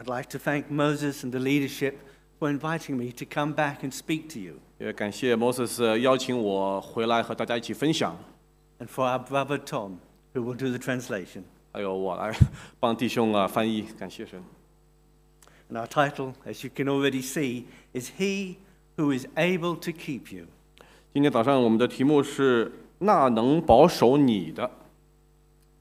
I'd like to thank Moses and the leadership for inviting me to come back and speak to you, 也感谢 Moses 邀请我回来和大家一起分享， and for our brother Tom, who will do the translation. 还有我来帮弟兄啊翻译，感谢神。 And our title, as you can already see, is He Who is Able to Keep You. 今天早上我们的题目是“那能保守你的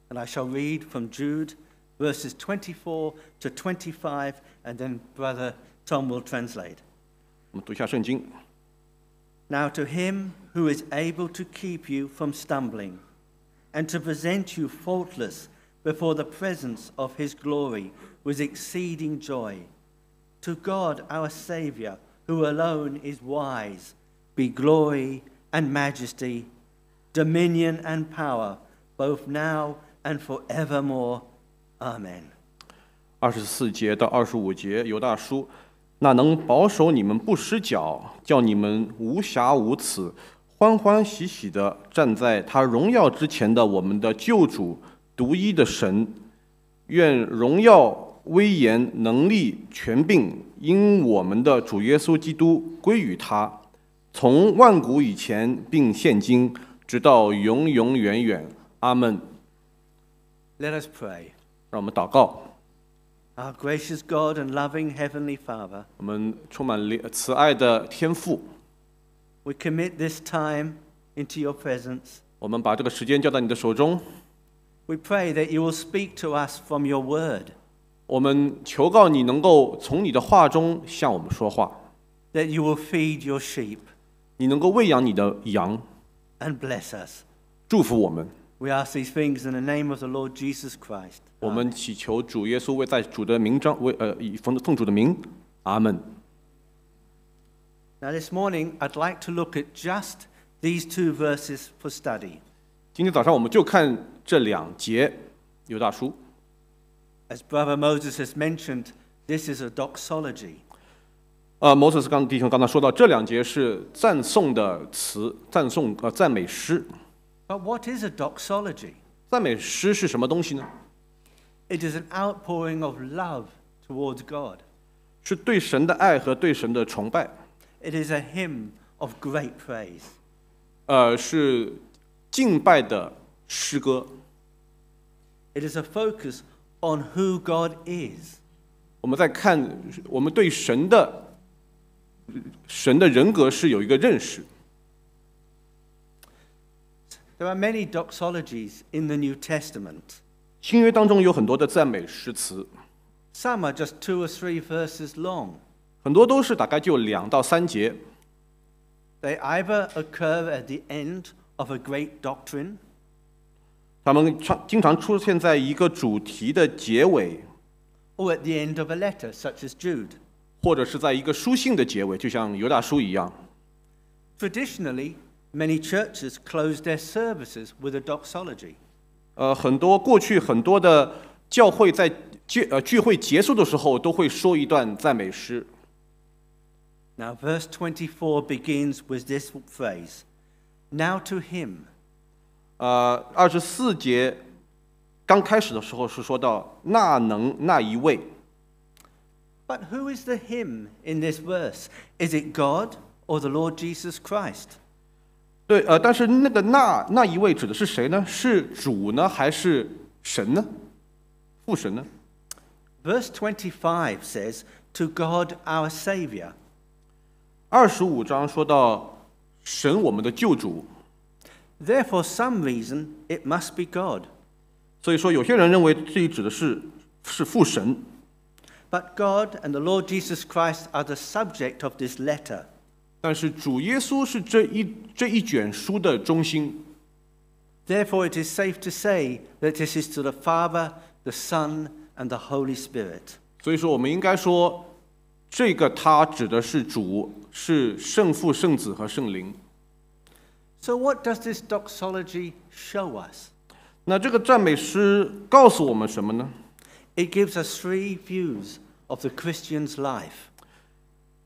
And I shall read from Jude, verses 24 to 25, and then Brother Tom will translate. ”。我们读一下圣经。 Now to him who is able to keep you from stumbling, and to present you faultless before the presence of his glory with exceeding joy, to God our Saviour, who alone is wise, be glory and majesty, dominion and power, both now and forevermore. Amen. 二十四节到二十五节，犹大书，那能保守你们不失脚，叫你们无瑕无疵，欢欢喜喜的站在他荣耀之前的我们的救主独一的神，愿荣耀、威严、能力、权柄，因我们的主耶稣基督归于他，从万古以前，并现今，直到永永远远。阿门。Let us pray. 让我们祷告。 Our gracious God and loving Heavenly Father, 我们充满怜慈爱的天赋， we commit this time into your presence. 我们把这个时间交在你的手中。 We pray that you will speak to us from your word, 我们求告你能够从你的话中向我们说话， that you will feed your sheep 你能够喂养你的羊， and bless us. 祝福我们。 We ask these things in the name of the Lord Jesus Christ. 我们祈求主耶稣为在主的名章为呃以奉奉主的名，阿门。 Now, this morning, I'd like to look at just these two verses for study. 今天早上我们就看这两节犹大书。 As Brother Moses has mentioned, this is a doxology. 呃，摩斯刚弟兄刚才说到这两节是赞颂的词，赞颂呃赞美诗。 But what is a doxology? 赞美诗是什么东西呢？ It is an outpouring of love towards God. 是对神的爱和对神的崇拜。 It is a hymn of great praise. 呃，是敬拜的诗歌。 It is a focus on who God is. 我们在看，我们对神的神的人格是有一个认识。 There are many doxologies in the New Testament. 新约当中有很多的赞美诗词， Some are just two or three verses long. 很多都是大概就两到三节， They either occur at the end of a great doctrine, 他们常经常出现在一个主题的结尾， or at the end of a letter, such as Jude. 或者是在一个书信的结尾，就像犹大书一样。 Traditionally, many churches close their services with a doxology. 呃，很多过去很多的教会在聚呃聚会结束的时候都会说一段赞美诗。 Now, verse 24 begins with this phrase Now to him. 呃，二十四节刚开始的时候是说到那能那一位， But who is the him in this verse? Is it God or the Lord Jesus Christ? 对，呃，但是那个那那一位指的是谁呢？是主呢，还是神呢？父神呢？ Verse 25 says, To God our Saviour. 二十五章说到神我们的救主， Therefore, some reason it must be God. 所以说有些人认为这里指的是是父神， But God and the Lord Jesus Christ are the subject of this letter. 但是主耶稣是这一这一卷书的中心， Therefore, it is safe to say that this is to the Father, the Son, and the Holy Spirit. 所以说我们应该说，这个他指的是主，是圣父、圣子和圣灵。 So, what does this doxology show us? 那这个赞美诗告诉我们什么呢？ It gives us three views of the Christian's life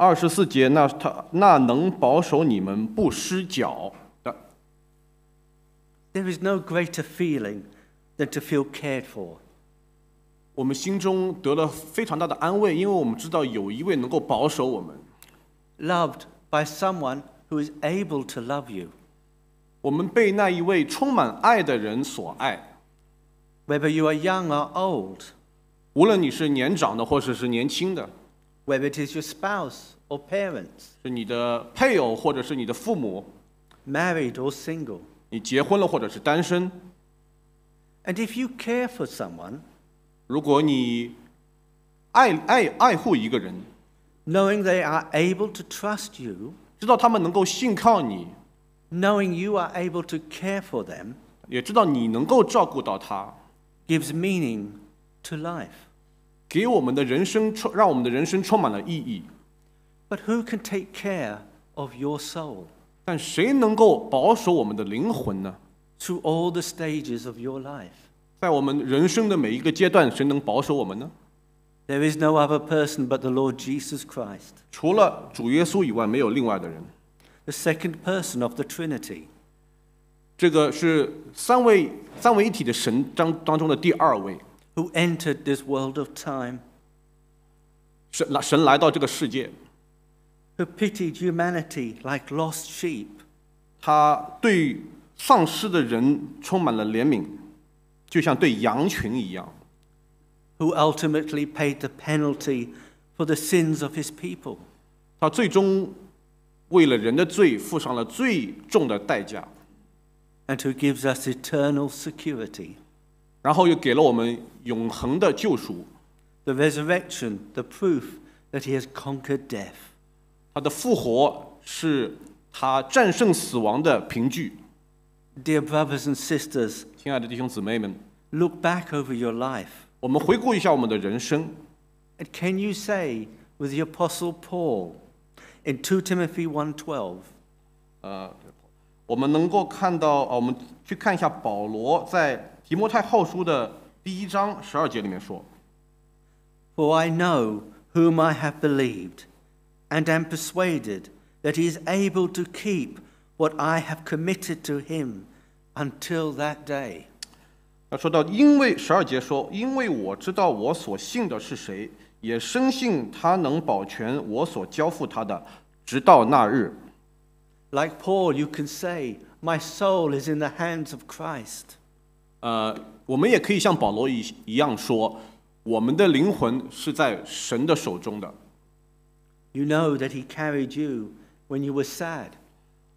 二十四节，那他那能保守你们不失脚的， There is no greater feeling than to feel cared for. 我们心中得了非常大的安慰，因为我们知道有一位能够保守我们， loved by someone who is able to love you. 我们被那一位充满爱的人所爱。 Whether you are young or old, 无论你是年长的或者是年轻的， whether it is your spouse or parents, 是你的配偶或者是你的父母， married or single. 你结婚了或者是单身， And if you care for someone, 如果你爱爱爱护一个人， knowing they are able to trust you, 知道他们能够信靠你， knowing you are able to care for them, 也知道你能够照顾到他， gives meaning to life. 给我们的人生充让我们的人生充满了意义。But who can take care of your soul 但谁能够保守我们的灵魂呢？through all the stages of your life? 在我们人生的每一个阶段，谁能保守我们呢？There is no other person but the Lord Jesus Christ, 除了主耶稣以外，没有另外的人。the second person of the Trinity. 这个是三位三位一体的神当当中的第二位，who entered this world of time, 神来神来到这个世界， who pitied humanity like lost sheep, 他对丧失的人充满了怜悯，就像对羊群一样。 who ultimately paid the penalty for the sins of his people. 他最终为了人的罪付上了最重的代价， and who gives us eternal security. 然后又给了我们永恒的救赎。 The resurrection, the proof that he has conquered death. 他的复活是他战胜死亡的凭据。 Dear brothers and sisters, 亲爱的弟兄姊妹们， look back over your life. 我们回顾一下我们的人生， And can you say with the apostle Paul in 2 Timothy 1:12, 呃，我们能够看到，呃我们去看一下保罗在 提摩太后书的第一章十二节里面说 For I know whom I have believed, and am persuaded that he is able to keep what I have committed to him until that day. 他说到，因为十二节说，因为我知道我所信的是谁，也深信他能保全我所交付他的，直到那日。 Like Paul, you can say, My soul is in the hands of Christ. 呃，我们也可以像保罗一一样说，我们的灵魂是在神的手中的。You know that he carried you when you were sad.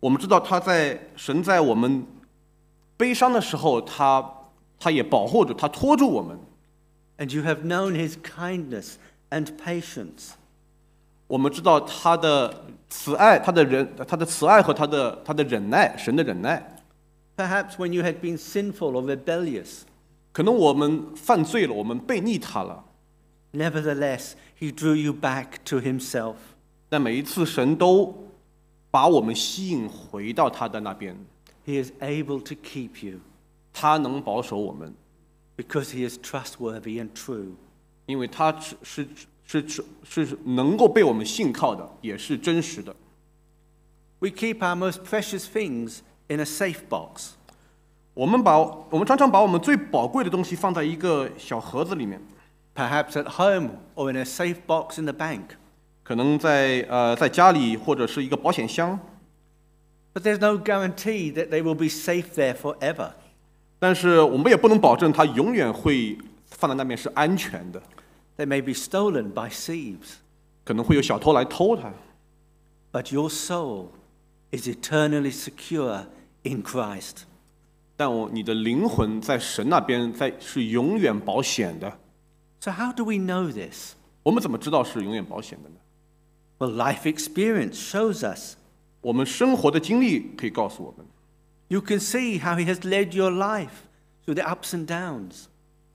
我们知道他在神在我们悲伤的时候，他他也保护着，他拖住我们。And you have known his kindness and patience. 我们知道他的慈爱，他的仁，他的慈爱和他的他的忍耐，神的忍耐。Perhaps when you had been sinful or rebellious, 可能我们犯罪了，我们背逆他了， nevertheless, he drew you back to himself. 但每一次神都把我们吸引回到他的那边， He is able to keep you 他能保守我们， because he is trustworthy and true. 因为他是是是是是能够被我们信靠的，也是真实的。 We keep our most precious things in a safe box. 我们把我们常常把我们最宝贵的东西放在一个小盒子里面， perhaps at home or in a safe box in the bank. 可能在呃在家里或者是一个保险箱， But there's no guarantee that they will be safe there forever. 但是我们也不能保证它永远会放在那边是安全的， They may be stolen by thieves. 可能会有小偷来偷它。 But your soul is eternally secure in Christ. 但我你的灵魂在神那边在是永远保险的。 So, how do we know this? 我们怎么知道是永远保险的呢？ Well, life experience shows us. 我们生活的经历可以告诉我们， You can see how He has led your life through the ups and downs.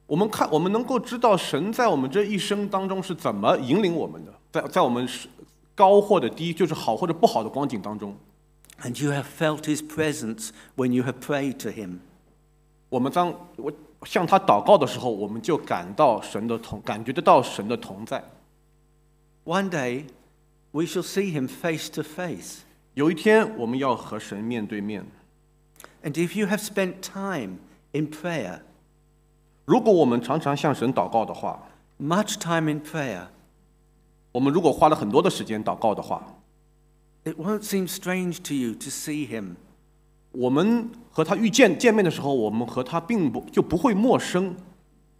我们看，我们能够知道神在我们这一生当中是怎么引领我们的，在在我们是高或者低，就是好或者不好的光景当中， And you have felt his presence when you have prayed to him. 我们当我向他祷告的时候，我们就感到神的同，感觉得到神的同在。 One day, we shall see him face to face. 有一天，我们要和神面对面。 And if you have spent time in prayer, 如果我们常常向神祷告的话， much time in prayer, 我们如果花了很多的时间祷告的话， it won't seem strange to you to see him. 我们和他遇见见面的时候，我们和他并不就不会陌生，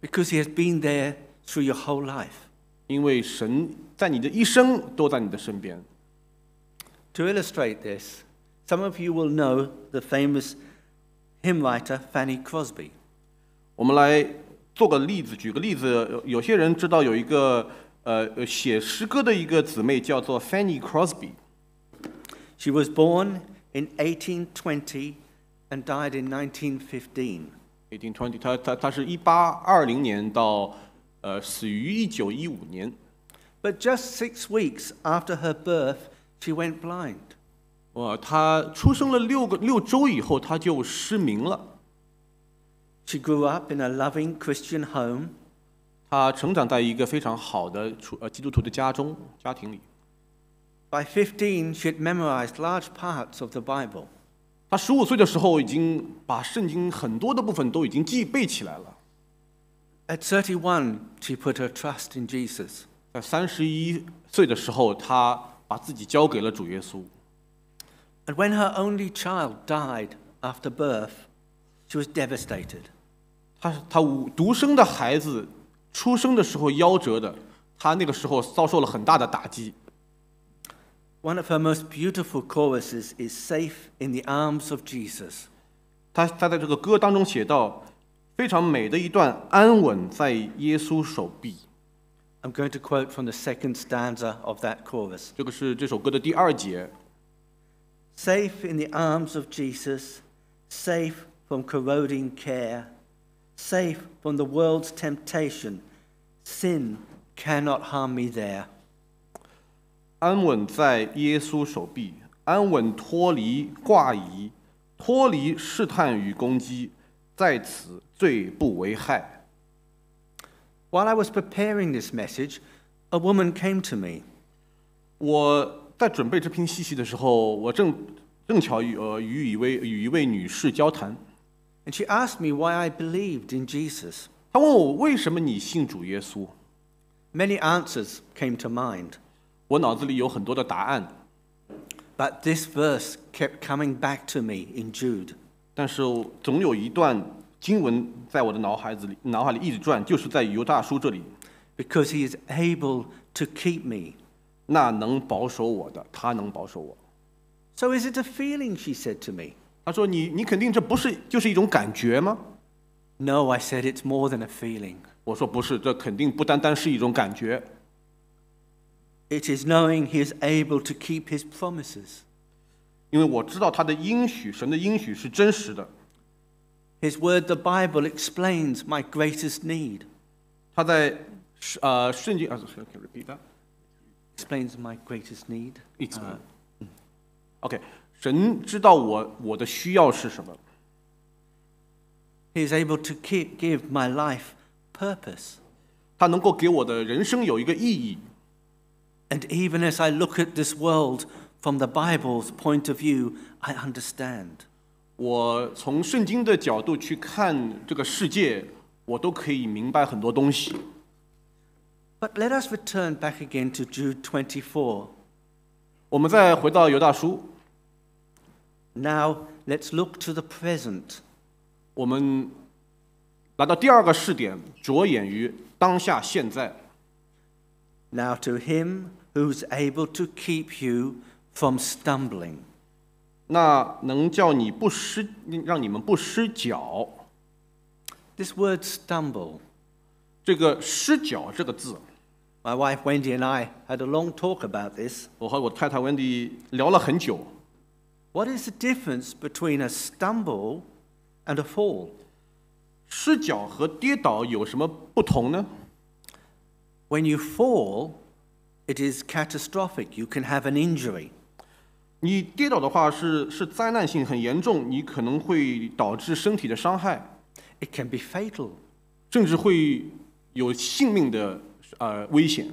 because he has been there through your whole life. 因为神在你的一生都在你的身边。 To illustrate this, some of you will know the famous hymn writer Fanny Crosby. 我们来做个例子，举个例子，有有些人知道有一个呃呃写诗歌的一个姊妹叫做 Fanny Crosby， She was born in 1820 and died in 1915. eighteen twenty，她她她是一八二零年到呃死于一九一五年。 But just six weeks after her birth, she went blind. 哇，她出生了六个六周以后，她就失明了。 She grew up in a loving Christian home, 她成长在一个非常好的处呃基督徒的家中家庭里。 By 15, she had memorized large parts of the Bible. 她十五岁的时候，已经把圣经很多的部分都已经记背起来了。 At 31, she put her trust in Jesus. 在三十一岁的时候，她把自己交给了主耶稣。 And when her only child died after birth, she was devastated. 她她无独生的孩子出生的时候夭折的，她那个时候遭受了很大的打击。 One of her most beautiful choruses is Safe in the Arms of Jesus. 她她在这个歌当中写到非常美的一段安稳在耶稣手臂。 I'm going to quote from the second stanza of that chorus. 这个是这首歌的第二节。 Safe in the arms of Jesus, safe from corroding care, safe from the world's temptation, sin cannot harm me there. 安稳在耶稣手臂，安稳脱离挂疑，脱离试探与攻击，在此最不为害。 While I was preparing this message, a woman came to me. 我在准备这篇信息的时候，我正正巧与呃与一位与一位女士交谈， And she asked me why I believed in Jesus. 她问我为什么你信主耶稣？ Many answers came to mind, 我脑子里有很多的答案， but this verse kept coming back to me in Jude. 但是总有一段经文在我的脑海子里脑海里一直转，就是在犹大书这里， Because he is able to keep me. 那能保守我的，他能保守我。 So is it a feeling? She said to me. 他说你你肯定这不是就是一种感觉吗？ No, I said it's more than a feeling. 我说不是，这肯定不单单是一种感觉， It is knowing he is able to keep his promises. 因为我知道他的应许，神的应许是真实的。 His word, the Bible, explains my greatest need, 他在呃圣经啊，can you repeat that？ explains my greatest need. 一次。OK，神知道我我的需要是什么， He is able to keep, give my life purpose. 他能够给我的人生有一个意义。 And even as I look at this world from the Bible's point of view, I understand. 我从圣经的角度去看这个世界，我都可以明白很多东西。 But let us return back again to Jude 24. 我们再回到犹大书， Now let's look to the present. 我们来到第二个试点，着眼于当下现在。 Now to him who's able to keep you from stumbling. 那能叫你不失，让你们不失脚。 This word stumble, 这个“失脚”这个字， my wife Wendy and I had a long talk about this. 我和我太太 Wendy 聊了很久。 What is the difference between a stumble and a fall? 失脚和跌倒有什么不同呢？ When you fall, it is catastrophic. You can have an injury. 你跌倒的话是是灾难性很严重，你可能会导致身体的伤害， It can be fatal. 甚至会有性命的呃危险。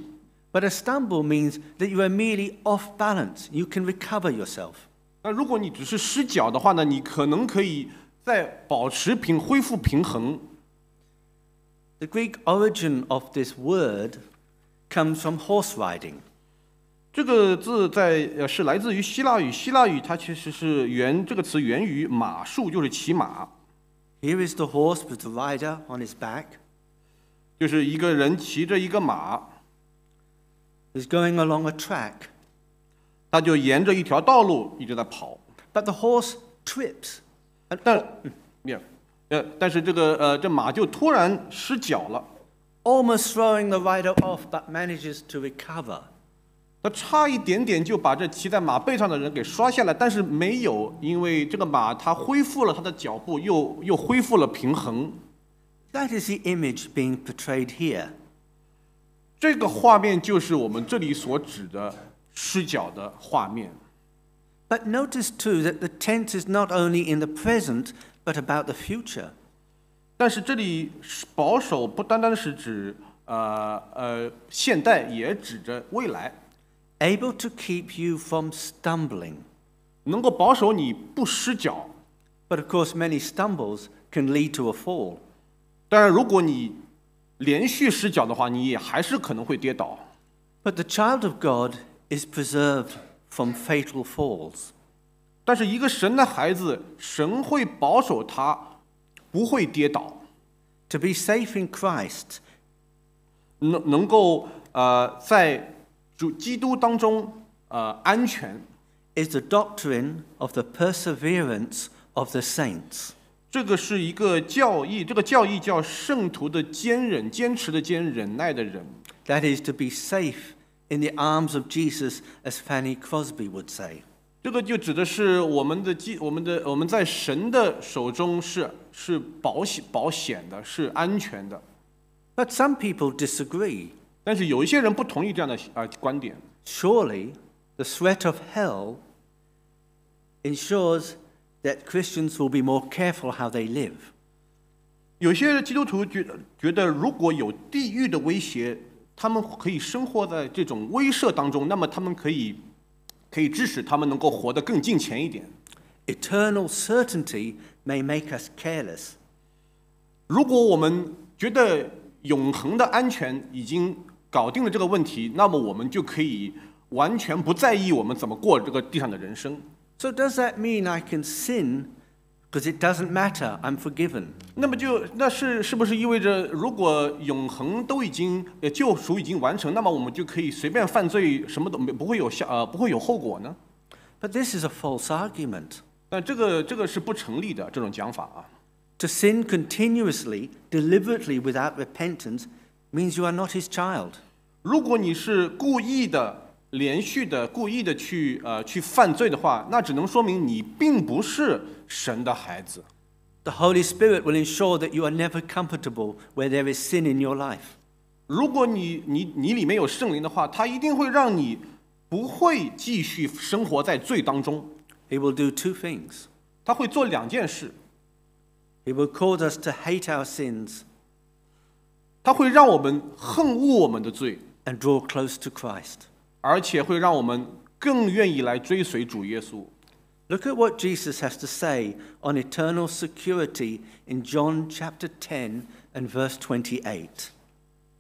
But a stumble means that you are merely off balance. You can recover yourself. 那如果你只是失脚的话呢，你可能可以在保持平恢复平衡。 The Greek origin of this word comes from horse riding. 这个字在呃是来自于希腊语，希腊语它其实是源这个词源于马术，就是骑马， Here is the horse with the rider on his back. 就是一个人骑着一个马， He's going along a track, 他就沿着一条道路一直在跑。 but the horse trips. 但，yeah, 呃，但是这个呃这马就突然失脚了， almost throwing the rider off, but manages to recover. 他差一点点就把这骑在马背上的人给刷下来，但是没有，因为这个马它恢复了它的脚步，又又恢复了平衡。 That is the image being portrayed here. 这个画面就是我们这里所指的失脚的画面。 But notice too that the tense is not only in the present, but about the future. 但是这里是保守不单单是指呃呃现代，也指着未来， Able to keep you from stumbling. 能够保守你不失脚。 But of course, many stumbles can lead to a fall. 当然，如果你连续失脚的话，你也还是可能会跌倒。 But the child of God is preserved from fatal falls. 但是一个神的孩子，神会保守他 不会跌倒， To be safe in Christ, 能能够呃在主基督当中呃安全。 is the doctrine of the perseverance of the saints. 这个是一个教义，这个教义叫圣徒的坚忍，坚持的坚，忍耐的忍。 That is to be safe in the arms of Jesus, as Fanny Crosby would say. 这个就指的是我们的基，我们的我们在神的手中是是保险保险的，是安全的。 But some people disagree. 但是有一些人不同意这样的啊、观点。 Surely, the threat of hell ensures that Christians will be more careful how they live. 有些基督徒觉得觉得，如果有地狱的威胁，他们可以生活在这种威慑当中，那么他们可以 可以致使他们能够活得更近前一点。Eternal certainty may make us careless. 如果我们觉得永恒的安全已经搞定了这个问题，那么我们就可以完全不在意我们怎么过这个地上的人生。So, does that mean I can sin because it doesn't matter? I'm forgiven. 那么就那是是不是意味着，如果永恒都已经呃救赎已经完成，那么我们就可以随便犯罪，什么都没不会有下呃不会有后果呢？ But this is a false argument. 但这个这个是不成立的这种讲法啊。 To sin continuously, deliberately, without repentance, means you are not his child. 如果你是故意的、 连续的、故意的去呃去犯罪的话，那只能说明你并不是神的孩子。The Holy Spirit will ensure that you are never comfortable where there is sin in your life. 如果你你你里面有圣灵的话，他一定会让你不会继续生活在罪当中。He will do two things. 他会做两件事，He will cause us to hate our sins 他会让我们恨恶我们的罪，and draw close to Christ. 而且会让我们更愿意来追随主耶稣。 Look at what Jesus has to say on eternal security in John chapter 10 and verse 28.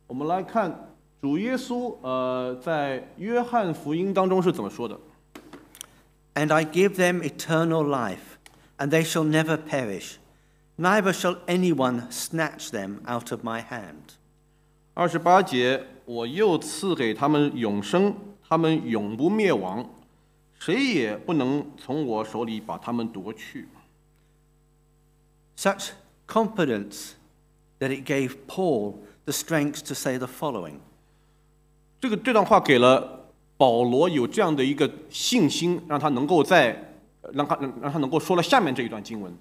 我们来看主耶稣，呃，在约翰福音当中是怎么说的？ And I give them eternal life, and they shall never perish, neither shall anyone snatch them out of my hand. 二十八节，我又赐给他们永生，他们永不灭亡，谁也不能从我手里把他们夺去。 Such confidence that it gave Paul the strength to say the following 这个这段话给了保罗有这样的一个信心，让他能够在让他让让他能够说了下面这一段经文。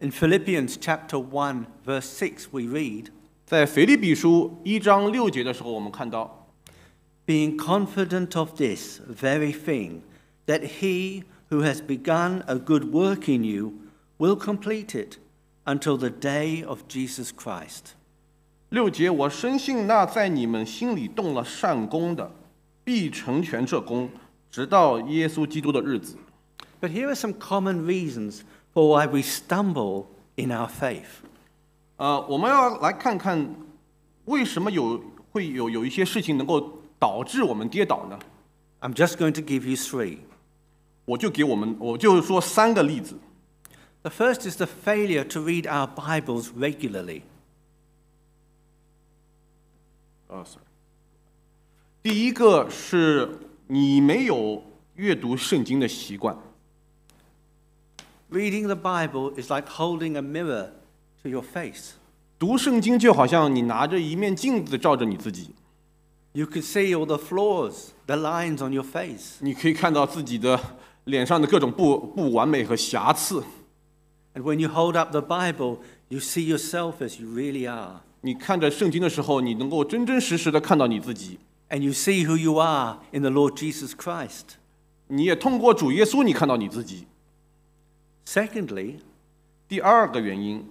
In Philippians chapter 1, verse 6, we read, 在腓立比书一章六节的时候，我们看到， Being confident of this very thing, that he who has begun a good work in you will complete it until the day of Jesus Christ. 六节，我深信那在你们心里动了善功的，必成全这功，直到耶稣基督的日子。 But here are some common reasons for why we stumble in our faith. 呃，我们要来看看为什么有会有有一些事情能够导致我们跌倒呢？ I'm just going to give you three. 我就给我们，我就说三个例子。 The first is the failure to read our Bibles regularly. 呃，sorry，第一个是你没有阅读圣经的习惯。 Reading the Bible is like holding a mirror to your face. 读圣经就好像你拿着一面镜子照着你自己， You can see all the flaws, the lines on your face. 你可以看到自己的脸上的各种不不完美和瑕疵。 And when you hold up the Bible, you see yourself as you really are. 你看着圣经的时候，你能够真真实实的看到你自己。 And you see who you are in the Lord Jesus Christ. 你也通过主耶稣，你看到你自己。 Secondly, 第二个原因，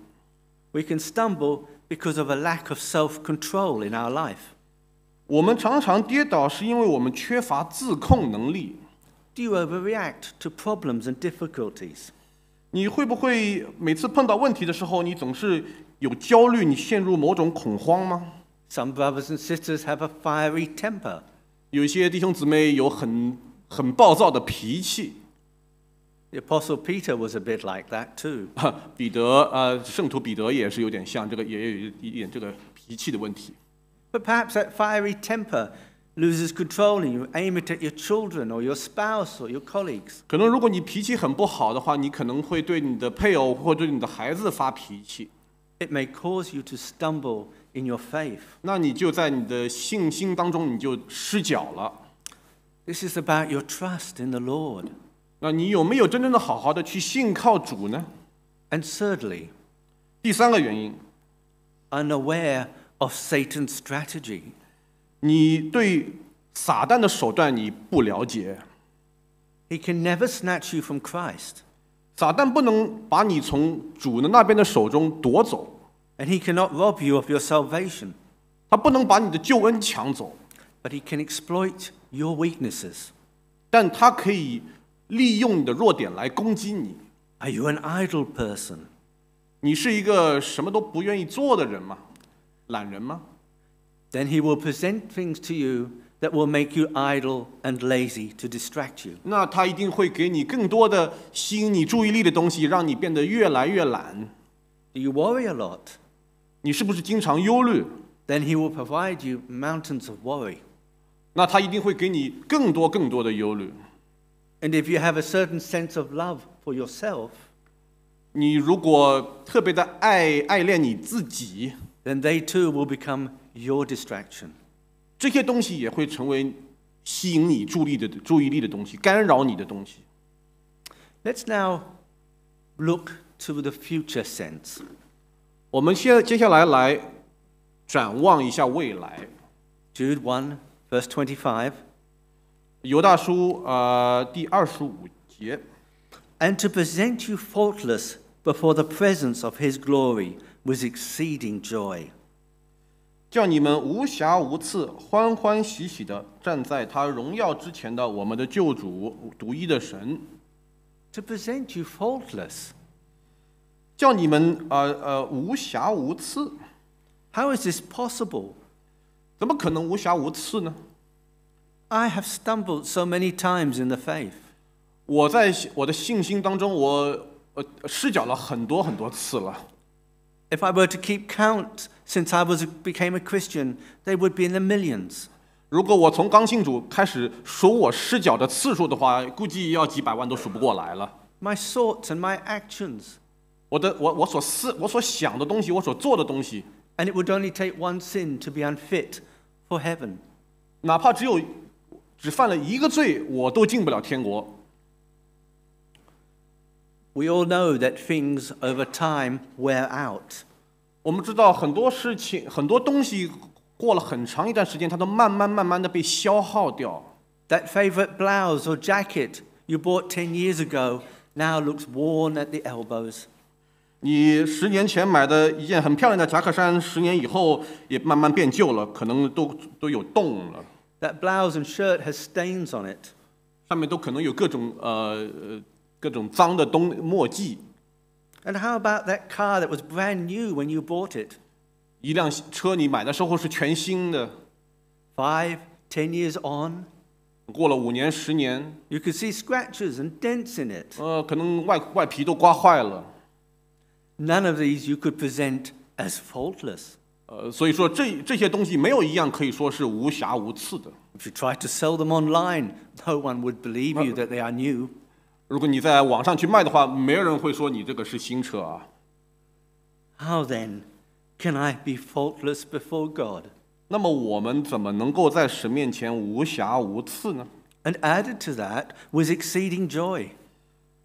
we can stumble because of a lack of self control in our life. 我们常常跌倒，是因为我们缺乏自控能力。Do you overreact to problems and difficulties? 你会不会每次碰到问题的时候，你总是有焦虑，你陷入某种恐慌吗？Some brothers and sisters have a fiery temper. 有些弟兄姊妹有很很暴躁的脾气，The Apostle Peter was a bit like that too. 彼得呃，圣徒彼得也是有点像这个，也有一点这个脾气的问题。 But perhaps that fiery temper loses control and you aim it at your children or your spouse or your colleagues. 可能如果你脾气很不好的话，你可能会对你的配偶或者对你的孩子发脾气， It may cause you to stumble in your faith. 那你就在你的信心当中你就失脚了。 This is about your trust in the Lord. 那你有没有真正的好好的去信靠主呢？ And thirdly, 第三个原因， unaware of Satan's strategy. 你对撒旦的手段你不了解， He can never snatch you from Christ, 撒旦不能把你从主的那边的手中夺走， and he cannot rob you of your salvation, 他不能把你的救恩抢走， but he can exploit your weaknesses. 但他可以 利用你的弱点来攻击你。 Are you an idle person? 你是一个什么都不愿意做的人吗？懒人吗？ Then he will present things to you that will make you idle and lazy to distract you. 那他一定会给你更多的吸引你注意力的东西，让你变得越来越懒。 Do you worry a lot? 你是不是经常忧虑？ Then he will provide you mountains of worry. 那他一定会给你更多更多的忧虑。 And if you have a certain sense of love for yourself, 你如果特别的爱爱恋你自己， then they too will become your distraction. 这些东西也会成为吸引你注意的注意力的东西，干扰你的东西。 Let's now look to the future sense. 我们现接下来来展望一下未来。 Jude 1, verse 25. 犹大书呃第二十五节，And to present you faultless before the presence of his glory with exceeding joy. 叫你们无瑕无疵、欢欢喜喜的站在他荣耀之前的我们的救主独一的神，To present you faultless. 叫你们呃呃无瑕无疵，How is this possible? 怎么可能无瑕无疵呢？I have stumbled so many times in the faith. 我在我的信心当中，我呃失脚了很多很多次了。 If I were to keep count since I was became a Christian, they would be in the millions. 如果我从刚信主开始数我失脚的次数的话，估计要几百万都数不过来了。 My thoughts and my actions. 我的我我所思我所想的东西，我所做的东西， And it would only take one sin to be unfit for heaven. 哪怕只有 只犯了一个罪，我都进不了天国。We all know that things over time wear out. 我们知道很多事情、很多东西过了很长一段时间，它都慢慢慢慢的被消耗掉。That favorite blouse or jacket you bought ten years ago now looks worn at the elbows. 你十年前买的一件很漂亮的夹克衫，十年以后也慢慢变旧了，可能都都有洞了，That blouse and shirt has stains on it. 上面都可能有各种呃呃各种脏的东墨迹。 And how about that car that was brand new when you bought it? 一辆车你买的时候是全新的， Five, ten years on, 过了五年十年， you could see scratches and dents in it. 呃，可能外外皮都刮坏了。 None of these you could present as faultless. 呃，所以说这这些东西没有一样可以说是无瑕无疵的。If you tried to sell them online, no one would believe you that they are new. 如果你在网上去卖的话，没有人会说你这个是新车啊。How then can I be faultless before God? 那么我们怎么能够在神面前无瑕无疵呢？And added to that was exceeding joy.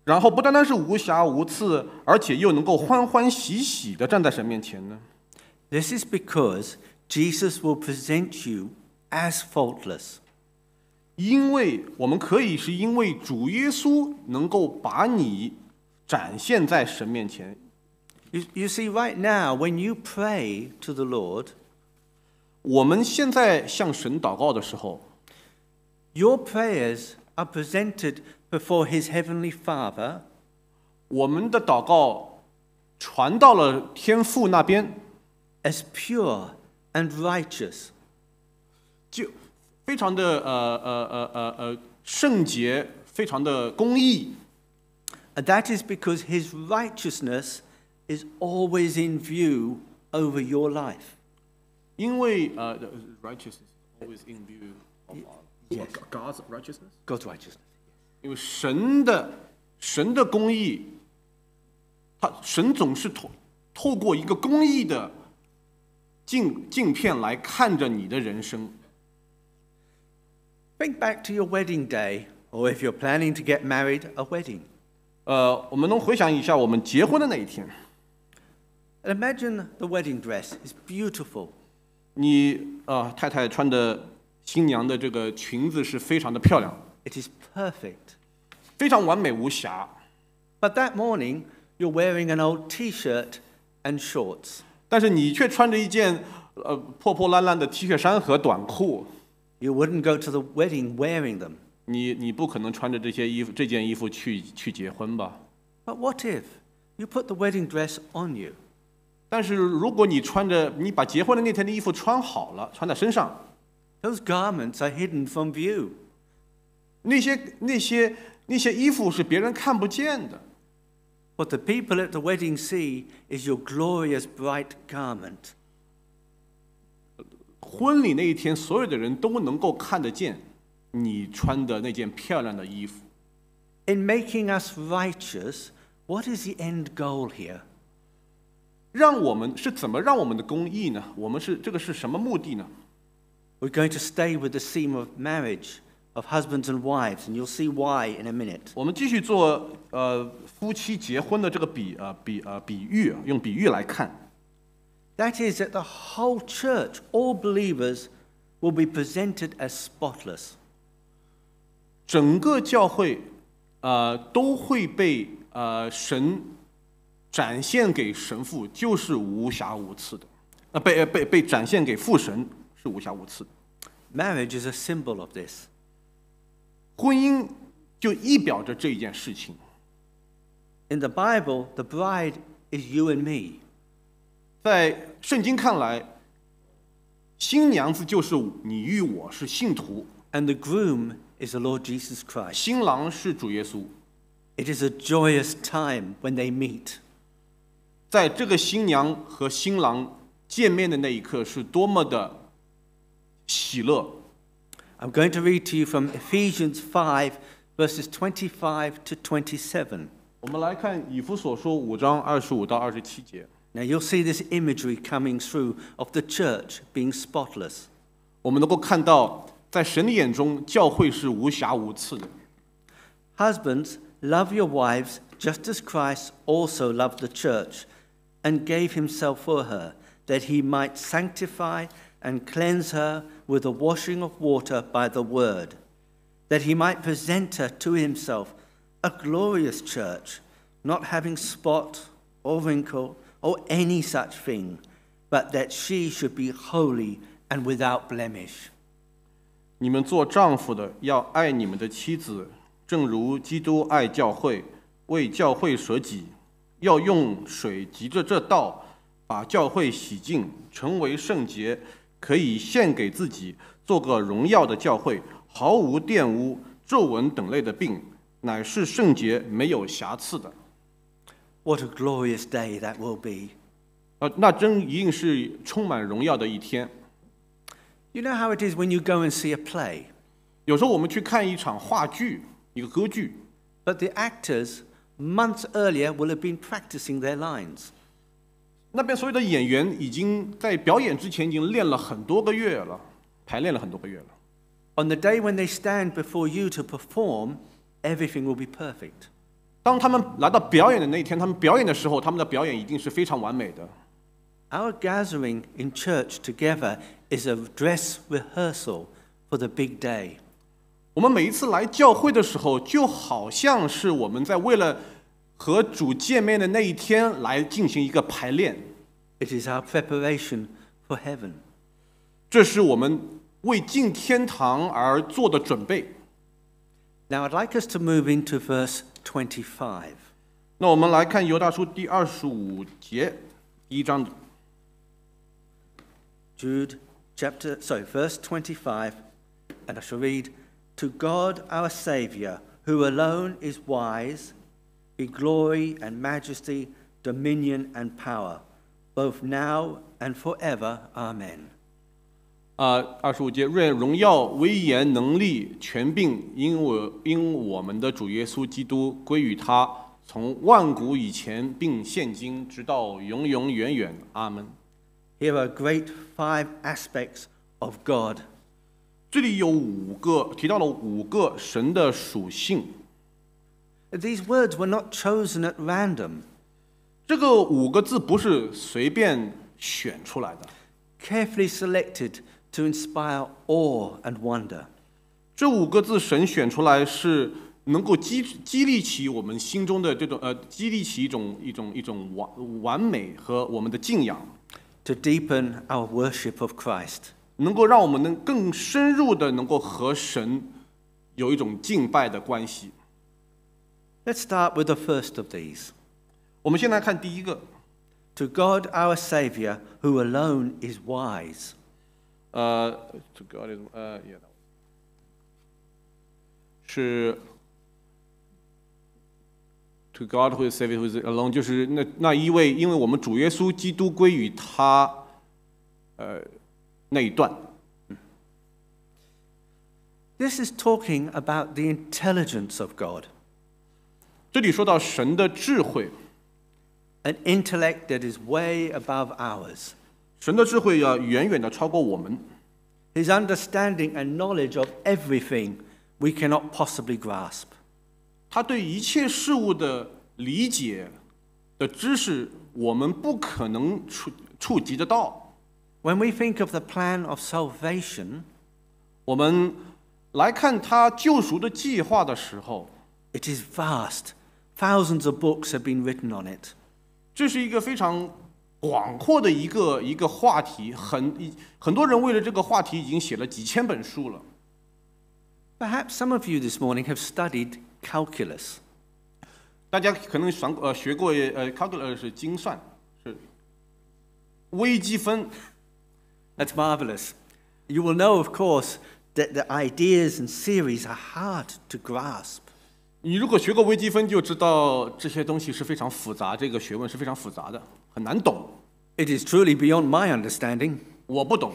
然后不单单是无瑕无疵，而且又能够欢欢喜喜的站在神面前呢？This is because Jesus will present you as faultless. 因为我们可以是因为主耶稣能够把你展现在神面前。 You, you see, right now, when you pray to the Lord, 我们现在向神祷告的时候， your prayers are presented before His Heavenly Father 我们的祷告传到了天父那边， as pure and righteous. 就非常的呃呃呃呃呃圣洁，非常的公义。 And that is because His righteousness is always in view over your life. 因为呃the righteousness is always in view of Yes. God's righteousness。 God's righteousness. 因为神的神的公义，他神总是透透过一个公义的 镜镜片来看着你的人生。 Think back to your wedding day, or if you're planning to get married, a wedding. 呃，我们能回想一下我们结婚的那一天， And imagine the wedding dress is beautiful. 你啊、呃太太穿的新娘的这个裙子是非常的漂亮， It is perfect. 非常完美无瑕。 But that morning, you're wearing an old t shirt and shorts. 但是你却穿着一件呃破破烂烂的 T 恤衫和短裤， You wouldn't go to the wedding wearing them. 你你不可能穿着这些衣服这件衣服去去结婚吧？ But what if you put the wedding dress on you? 但是如果你穿着你把结婚的那天的衣服穿好了，穿在身上， Those garments are hidden from view. 那些那些那些衣服是别人看不见的。 What the people at the wedding see is your glorious bright garment. 婚礼那一天，所有的人都能够看得见你穿的那件漂亮的衣服。 In making us righteous, what is the end goal here? 让我们是怎么让我们的公义呢？我们是这个是什么目的呢？ We're going to stay with the theme of marriage, of husbands and wives, and you'll see why in a minute. 我们继续做呃夫妻结婚的这个比呃比呃比喻，用比喻来看。 That is, that the whole church, all believers, will be presented as spotless. 整个教会，呃，都会被呃神展现给神父，就是无瑕无刺的，呃，被被被展现给父神是无瑕无刺的。 Marriage is a symbol of this. 婚姻就意表着这一件事情。 In the Bible, the bride is you and me. 在圣经看来，新娘子就是你与我是信徒， And the groom is the Lord Jesus Christ. 新郎是主耶稣。 It is a joyous time when they meet. 在这个新娘和新郎见面的那一刻，是多么的喜乐。 I'm going to read to you from Ephesians 5, verses 25 to 27. 我们来看以弗所书五章二十五到二十七节， Now, you'll see this imagery coming through of the church being spotless. 我们能够看到，在神的眼中，教会是无瑕无刺的。 Husbands, love your wives just as Christ also loved the church and gave himself for her, that he might sanctify and cleanse her with the washing of water by the word, that he might present her to himself a glorious church, not having spot or wrinkle or any such thing, but that she should be holy and without blemish. 你们做丈夫的要爱你们的妻子，正如基督爱教会，为教会舍己，要用水急着这道，把教会洗净，成为圣洁， 可以献给自己，做个荣耀的教会，毫无玷污、皱纹等类的病，乃是圣洁，没有瑕疵的。What a glorious day that will be. 呃，那真一定是充满荣耀的一天。You know how it is when you go and see a play, 有时候我们去看一场话剧，一个歌剧，but the actors months earlier will have been practicing their lines. 那边所有的演员已经在表演之前已经练了很多个月了，排练了很多个月了。 On the day when they stand before you to perform, everything will be perfect. 当他们来到表演的那一天，他们表演的时候，他们的表演一定是非常完美的。 Our gathering in church together is a dress rehearsal for the big day. 我们每一次来教会的时候，就好像是我们在为了 和主见面的那一天来进行一个排练， It is our preparation for heaven. 这是我们为进天堂而做的准备。 Now, I'd like us to move into verse 25. 那我们来看犹大书第二十五节第一章， Jude chapter, sorry, verse 25, and I shall read To God our Saviour, who alone is wise, be glory and majesty, dominion and power, both now and forever. Amen. 啊，二十五节，愿荣耀、威严、能力、权柄，因我因我们的主耶稣基督归于他，从万古以前，并现今，直到永永远远。阿门。Here are great five aspects of God 这里有五个提到了五个神的属性，These words were not chosen at random. 这个五个字不是随便选出来的，carefully selected to inspire awe and wonder. 这五个字神选出来是能够激激励起我们心中的这种呃，激励起一种一种一种完完美和我们的敬仰，to deepen our worship of Christ. 能够让我们能更深入的能够和神有一种敬拜的关系。Let's start with the first of these. 我们先来看第一个， To God our Saviour, who alone is wise. 呃，to God is 呃，yeah，是 to God who is saved who is alone，就是那那一位，因为我们主耶稣基督归于他，呃，那一段。 This is talking about the intelligence of God, 这里说到神的智慧， an intellect that is way above ours. 神的智慧要远远的超过我们， His understanding and knowledge of everything we cannot possibly grasp. 他对一切事物的理解的知识，我们不可能触触及得到。 When we think of the plan of salvation, 我们来看他救赎的计划的时候， it is vast. Thousands of books have been written on it. 这是一个非常广阔的一个一个话题，很很多人为了这个话题已经写了几千本书了。 Perhaps some of you this morning have studied calculus. 大家可能想呃学过呃 calculus 是精算，是微积分。 That's marvelous. You will know, of course, that the ideas and series are hard to grasp. 你如果学过微积分，就知道这些东西是非常复杂，这个学问是非常复杂的，很难懂。 It is truly beyond my understanding. 我不懂。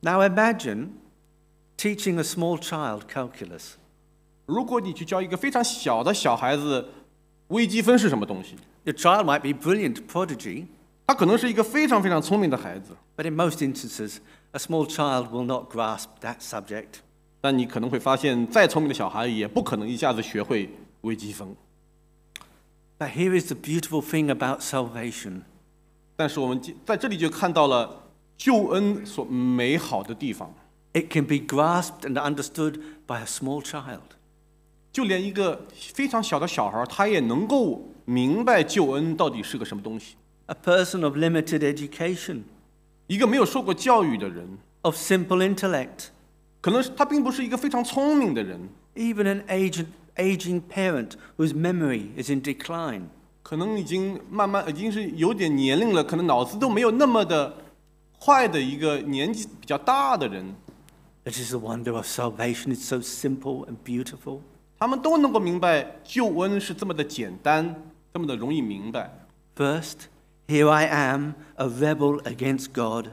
Now imagine teaching a small child calculus. 如果你去教一个非常小的小孩子微积分是什么东西， The child might be brilliant prodigy, 他可能是一个非常非常聪明的孩子， but in most instances, a small child will not grasp that subject. 但你可能会发现，再聪明的小孩也不可能一下子学会 微积分。 But here is the beautiful thing about salvation 但是我们在这里就看到了救恩所美好的地方， it can be grasped and understood by a small child. 就连一个非常小的小孩儿，他也能够明白救恩到底是个什么东西。 A person of limited education, 一个没有受过教育的人， of simple intellect, 可能是他并不是一个非常聪明的人， even an aged, aging parent whose memory is in decline. 可能已经慢慢已经是有点年龄了，可能脑子都没有那么的快的一个年纪比较大的人， It is the wonder of salvation. It's so simple and beautiful. 他们都能够明白救恩是这么的简单，这么的容易明白。 First, here I am, a rebel against God.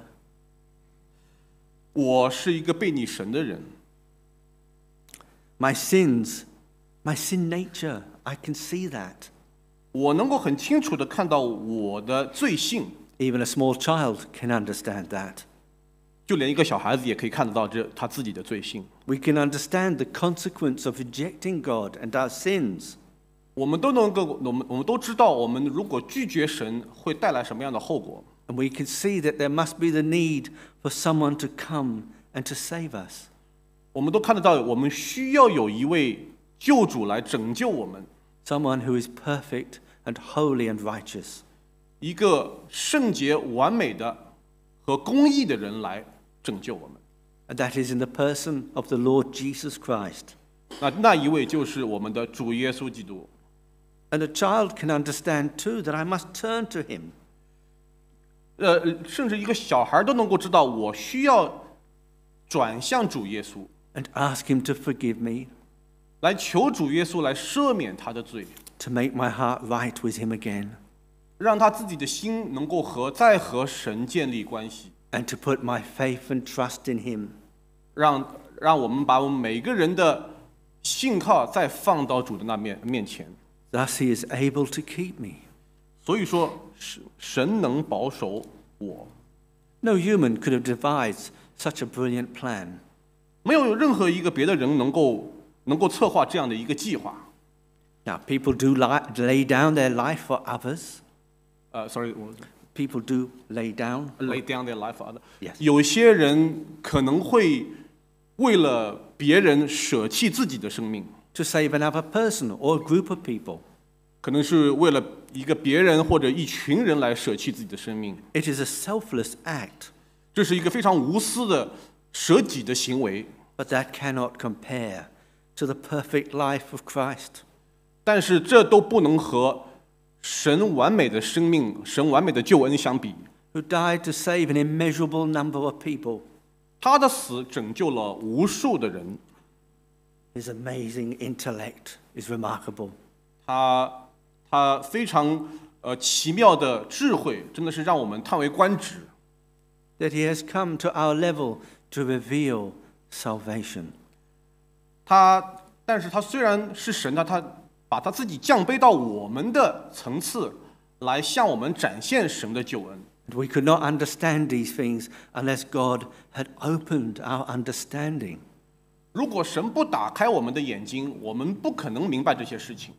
我是一个背逆神的人， My sins, my sin nature, I can see that. 我能够很清楚的看到我的罪性， Even a small child can understand that. 就连一个小孩子也可以看得到这他自己的罪性。 We can understand the consequence of rejecting God and our sins. 我们都能够，我们我们都知道，我们如果拒绝神会带来什么样的后果。 And we can see that there must be the need for someone to come and to save us. 我们都看得到，我们需要有一位救主来拯救我们， Someone who is perfect and holy and righteous. 一个圣洁、完美的和公义的人来拯救我们。 And that is in the person of the Lord Jesus Christ. 那那一位就是我们的主耶稣基督。 And a child can understand too that I must turn to him. 呃，甚至一个小孩都能够知道，我需要转向主耶稣，and ask Him to forgive me, 来求主耶稣来赦免他的罪，to make my heart right with Him again, 让他自己的心能够和再和神建立关系，and to put my faith and trust in Him. 让让我们把我们每个人的信靠再放到主的那面面前。Thus He is able to keep me. 所以说，神神能保守我， No human could have devised such a brilliant plan. 没有任何一个别的人能够能够策划这样的一个计划。 Now, people do li- lay down their life for others. 呃，sorry，我 People do lay down. lay down their life for other。 Yes. 有些人可能会为了别人舍弃自己的生命， to save another person or a group of people. 可能是为了一个别人或者一群人来舍弃自己的生命。 It is a selfless act, 这是一个非常无私的舍己的行为， but that cannot compare to the perfect life of Christ. 但是这都不能和神完美的生命、神完美的救恩相比。 who died to save an immeasurable number of people. 他的死拯救了无数的人， His amazing intellect is remarkable. 他 他非常呃奇妙的智慧，真的是让我们叹为观止。 That he has come to our level to reveal salvation. 他，但是他虽然是神，他他把他自己降卑到我们的层次，来向我们展现神的救恩。 And we could not understand these things unless God had opened our understanding. 如果神不打开我们的眼睛，我们不可能明白这些事情。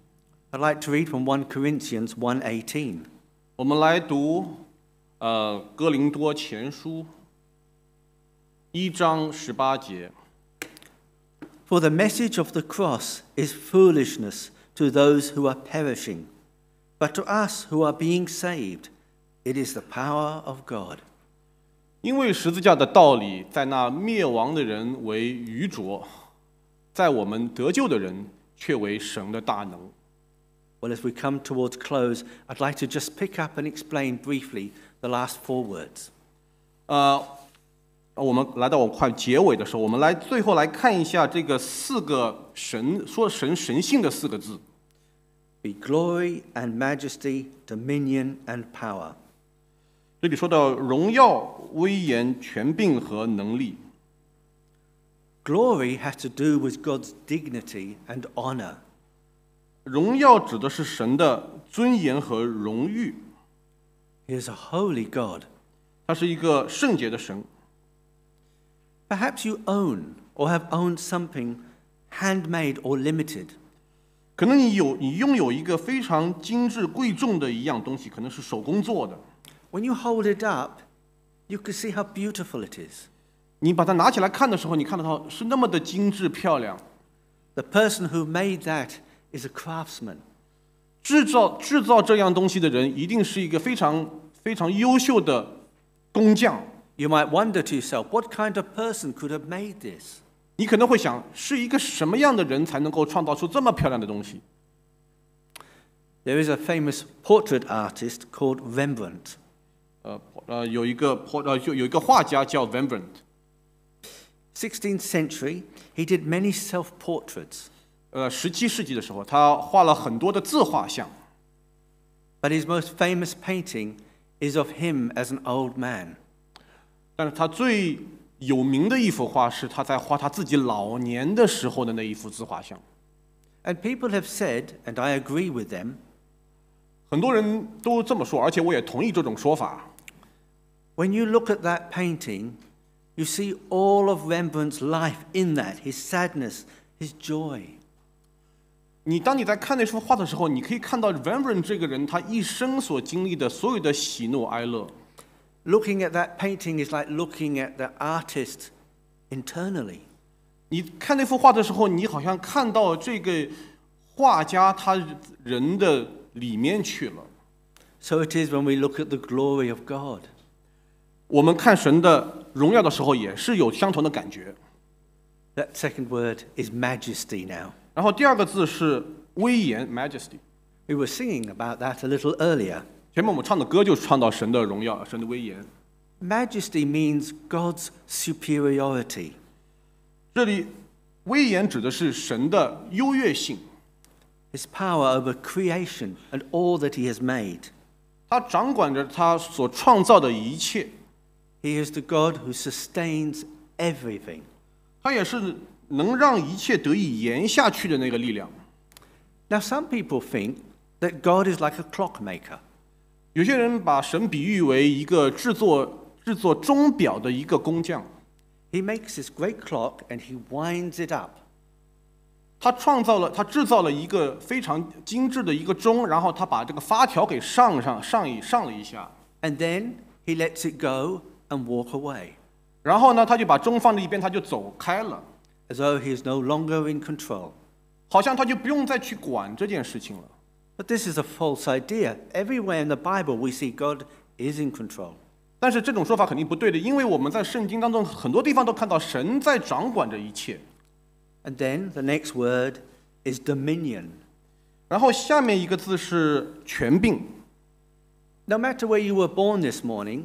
I'd like to read from 1 Corinthians 1:18. 我们来读，呃，《哥林多前书》一章十八节。 For the message of the cross is foolishness to those who are perishing, but to us who are being saved, it is the power of God. 因为十字架的道理，在那灭亡的人为愚拙，在我们得救的人却为神的大能。 Well, as we come towards close, I'd like to just pick up and explain briefly the last four words. 呃，我们来到我快结尾的时候，我们来最后来看一下这个四个神说神神性的四个字。 Be glory and majesty, dominion and power. 这里说到荣耀、威严、权柄和能力。 Glory has to do with God's dignity and honor. 荣耀指的是神的尊严和荣誉， He is a holy God. 他是一个圣洁的神。 Perhaps you own or have owned something handmade or limited. 可能你有你拥有一个非常精致贵重的一样东西，可能是手工做的， When you hold it up, you can see how beautiful it is. 你把它拿起来看的时候，你看得到是那么的精致漂亮。 The person who made that is a craftsman. 制造制造这样东西的人，一定是一个非常非常优秀的工匠。 You might wonder to yourself, what kind of person could have made this? 你可能会想，是一个什么样的人才能够创造出这么漂亮的东西？ There is a famous portrait artist called Rembrandt. 呃呃，有一个或呃就有一个画家叫 Rembrandt， 16th century, he did many self-portraits, 呃，十七世纪的时候，他画了很多的自画像， but his most famous painting is of him as an old man. 但是他最有名的一幅画是他在画他自己老年的时候的那一幅自画像。 And people have said, and I agree with them, 很多人都这么说，而且我也同意这种说法。 when you look at that painting, you see all of Rembrandt's life in that, his sadness, his joy. 你当你在看那幅画的时候，你可以看到 Rembrandt 这个人他一生所经历的所有的喜怒哀乐。 Looking at that painting is like looking at the artist internally. 你看那幅画的时候，你好像看到这个画家他人的里面去了。 So it is when we look at the glory of God. 我们看神的荣耀的时候，也是有相同的感觉。 That second word is majesty now. 然后第二个字是威严 （majesty）。 We were singing about that a little earlier. 前面我们唱的歌就唱到神的荣耀、神的威严。 Majesty means God's superiority. 这里威严指的是神的优越性， His power over creation and all that He has made. 他掌管着他所创造的一切， He is the God who sustains everything. 他也是 能让一切得以延下去的那个力量。Now, some people think that God is like a clockmaker. 有些人把神比喻为一个制作制作钟表的一个工匠，He makes this great clock and He winds it up. 他创造了他制造了一个非常精致的一个钟，然后他把这个发条给上上上一上了一下，And then He lets it go and walk away, 然后呢，他就把钟放在一边，他就走开了，as though He is no longer in control. 好像他就不用再去管这件事情了。 But this is a false idea. Everywhere in the Bible, we see God is in control. 但是这种说法肯定不对的，因为我们在圣经当中很多地方都看到神在掌管着一切。 And then the next word is dominion. 然后下面一个字是权柄， No matter where you were born this morning,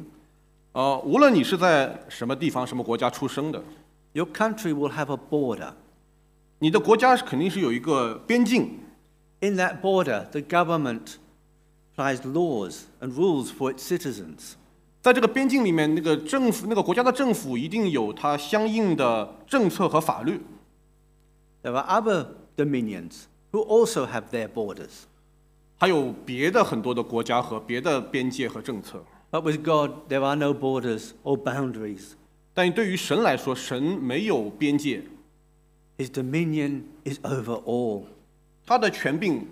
呃，无论你是在什么地方、什么国家出生的， your country will have a border. 你的国家是肯定是有一个边境， In that border, the government applies laws and rules for its citizens. 在这个边境里面，那个政府、那个国家的政府一定有它相应的政策和法律。 There are other dominions who also have their borders. 还有别的很多的国家和别的边界和政策， But with God, there are no borders or boundaries. 但对于神来说，神没有边界，His dominion is over all. 他的权柄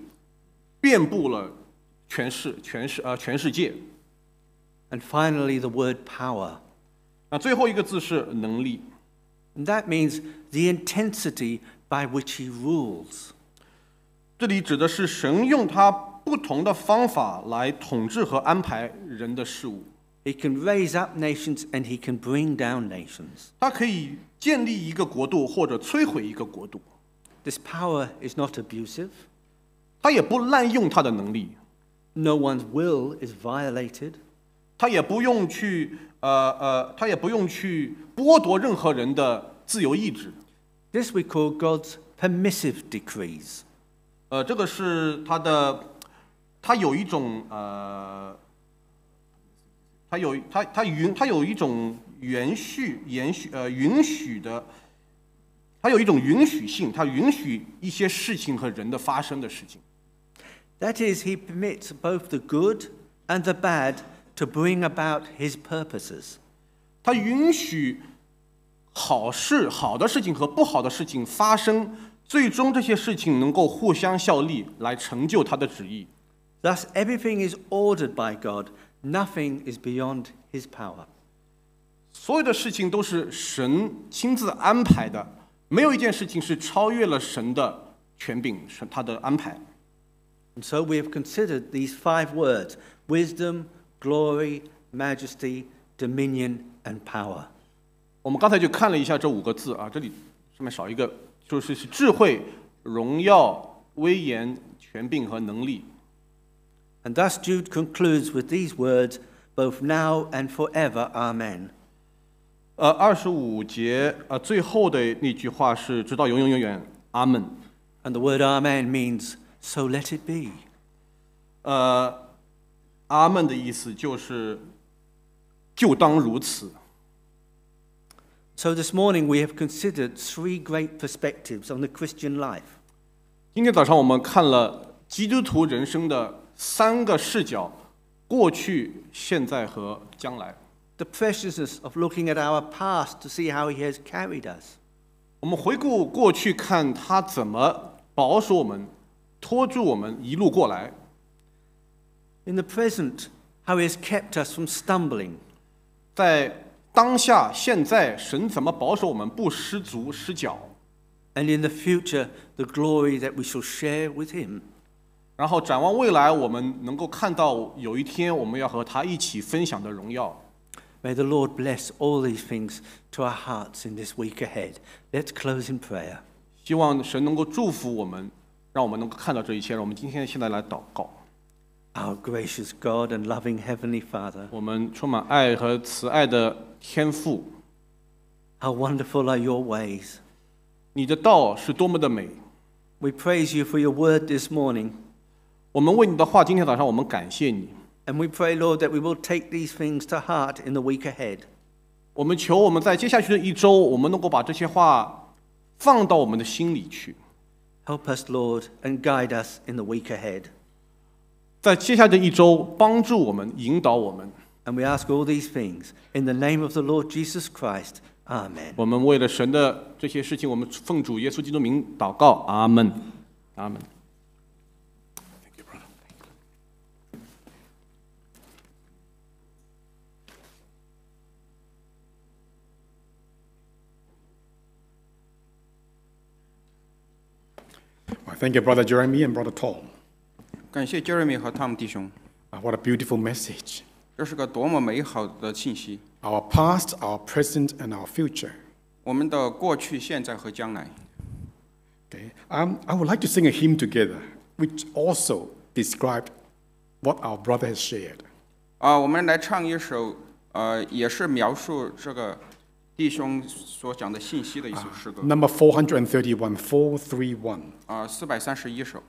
遍布了全世、全世呃全世界。And finally, the word power. 那最后一个字是能力，And that means the intensity by which he rules. 这里指的是神用他不同的方法来统治和安排人的事物。He can raise up nations and he can bring down nations. 他可以建立一个国度或者摧毁一个国度， This power is not abusive. 他也不滥用他的能力， No one's will is violated. 他也不用去呃呃，他也不用去剥夺任何人的自由意志。 This we call God's permissive decrees. 呃，这个是他的，他有一种呃， 他有它它允它有一种延续延续呃允许的，它有一种允许性，它允许一些事情和人的发生的事情。That is, he permits both the good and the bad to bring about his purposes. 他允许好事、好的事情和不好的事情发生，最终这些事情能够互相效力，来成就他的旨意。Thus, everything is ordered by God, nothing is beyond his power. 所有的事情都是神亲自安排的，没有一件事情是超越了神的权柄，神他的安排。And so we have considered these five words wisdom, glory, majesty, dominion, and power. 我们刚才就看了一下这五个字啊，这里上面少一个，就是是智慧、荣耀、威严、权柄和能力。And thus Jude concludes with these words both now and forever, Amen. 呃，二十五节呃最后的那句话是“直到永永远远，阿门 And the word Amen means, so let it be. ”。呃，阿门的意思就是就当如此。 So this morning we have considered three great perspectives on the Christian life. 今天早上我们看了基督徒人生的 三个视角：过去、现在和将来。The preciousness of looking at our past to see how He has carried us. 我们回顾过去，看他怎么保守我们、拖住我们一路过来；In the present, how He has kept us from stumbling. 在当下、现在，神怎么保守我们不失足失脚；And in the future, the glory that we shall share with Him. 然后展望未来，我们能够看到有一天我们要和他一起分享的荣耀。 May the Lord bless all these things to our hearts in this week ahead. Let's close in prayer. 希望神能够祝福我们，让我们能够看到这一切。让我们今天现在来祷告。 Our gracious God and loving Heavenly Father, 我们充满爱和慈爱的天父， how wonderful are your ways. 你的道是多么的美。 We praise you for your word this morning. 我们为你的话，今天早上我们感谢你。 And we pray, Lord, that we will take these things to heart in the week ahead. 我们求我们在接下去的一周，我们能够把这些话放到我们的心里去。 Help us, Lord, and guide us in the week ahead. 在接下来的一周，帮助我们，引导我们。 And we ask all these things in the name of the Lord Jesus Christ. Amen. 我们为了神的这些事情，我们奉主耶稣基督名祷告，阿门，阿门。 Well, thank you, Brother Jeremy and Brother Tom. 感谢 Jeremy 和 Tom 弟兄， Uh, what a beautiful message. 这是个多么美好的信息！ Our past, our present, and our future. 我们的过去、现在和将来。 Okay. Um, I would like to sing a hymn together, which also described what our brother has shared. 啊，我们来唱一首，呃，也是描述这个 弟兄所讲的信息的一首诗歌， Number 431, 431. 啊，四百三十一首。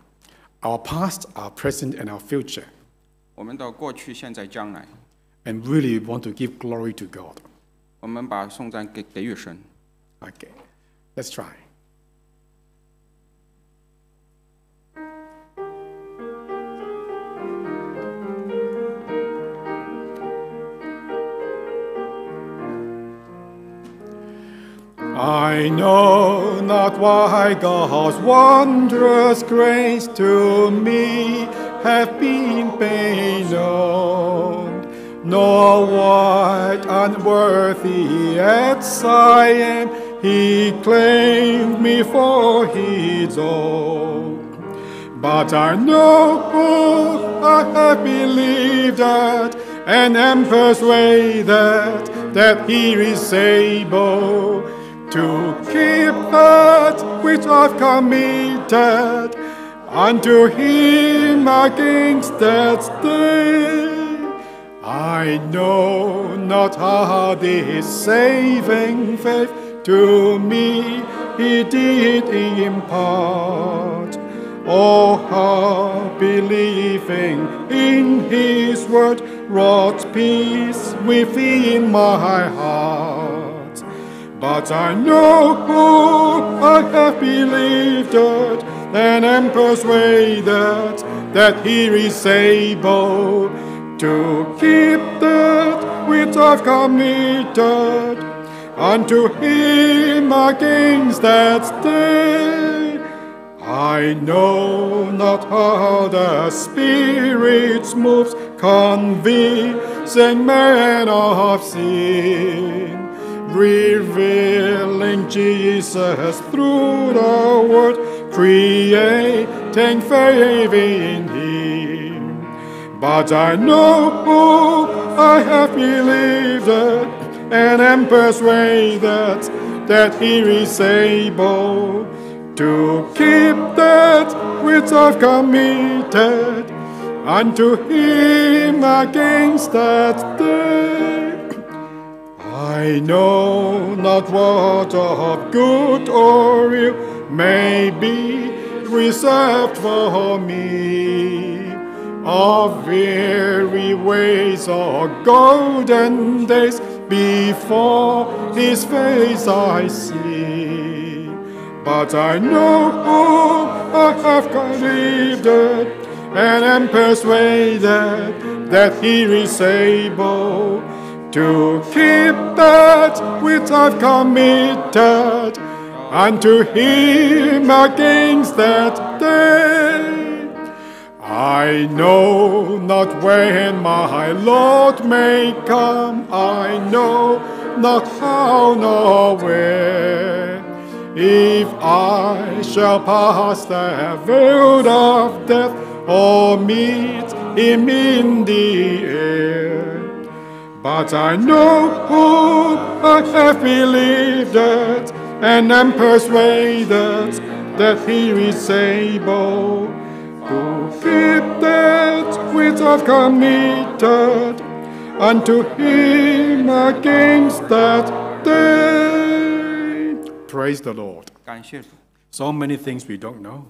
Our past, our present, and our future. 我们的过去、现在、将来， And really want to give glory to God. 我们把颂赞给给予神。 Okay. Let's try. I know not why God's wondrous grace to me hath been known, nor what unworthy as I am, He claimed me for His own. But I know who I have believed that and am persuaded that He is able to keep that which I've committed unto Him against that day. I know not how this saving faith to me He did impart. Oh, how believing in His word wrought peace within my heart. But I know who I have believed it, and am persuaded that He is able to keep that which I've committed unto Him against that day. I know not how the Spirit moves, convincing man of sin, revealing Jesus through the Word, creating faith in Him. But I know I have believed and am persuaded that He is able to keep that which I've committed unto Him against that day. I know not what of good or ill may be reserved for me. Of weary ways or golden days before His face I see. But I know I have believed and am persuaded that He is able to keep that which I've committed unto Him against that day. I know not when my high Lord may come, I know not how nor where. If I shall pass the veil of death or meet Him in the air. But I know I have believed it and am persuaded that He is able to keep that which I've committed unto Him against that day. Praise the Lord. 感谢主。 So many things we don't know,